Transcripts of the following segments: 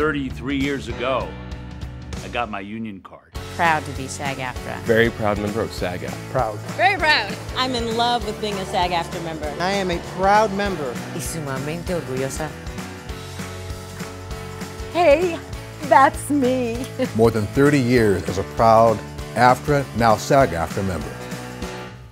33 years ago, I got my union card. Proud to be SAG-AFTRA. Very proud member of SAG-AFTRA. Proud. Very proud. I'm in love with being a SAG-AFTRA member. I am a proud member. Y sumamente orgullosa. Hey, that's me. More than 30 years as a proud AFTRA, now SAG-AFTRA member.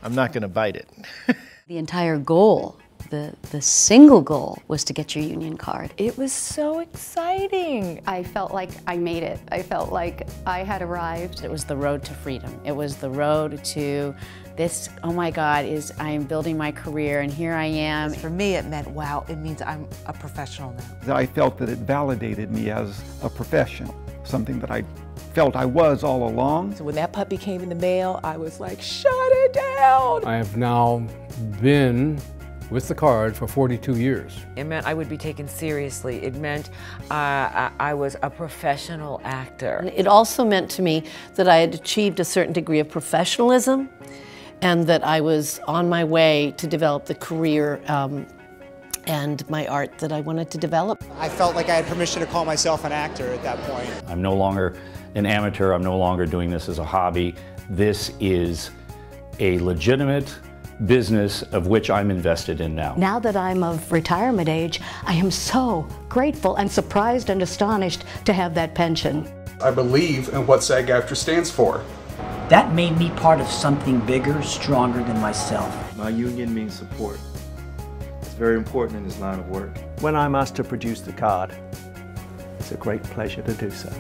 I'm not going to bite it. the entire goal, the, the single goal, was to get your union card. It was so exciting. I felt like I made it. I felt like I had arrived. It was the road to freedom. It was the road to this, oh my God, is I am building my career and here I am. For me, it meant, wow, it means I'm a professional now. I felt that it validated me as a professional, something that I felt I was all along. So when that puppy came in the mail, I was like, shut it down. I have now been with the card for 42 years. It meant I would be taken seriously. It meant uh, I was a professional actor. It also meant to me that I had achieved a certain degree of professionalism and that I was on my way to develop the career um, and my art that I wanted to develop. I felt like I had permission to call myself an actor at that point. I'm no longer an amateur. I'm no longer doing this as a hobby. This is a legitimate business of which I'm invested in now. Now that I'm of retirement age, I am so grateful and surprised and astonished to have that pension. I believe in what SAG-AFTRA stands for. That made me part of something bigger, stronger than myself. My union means support. It's very important in this line of work. When I'm asked to produce the card, it's a great pleasure to do so.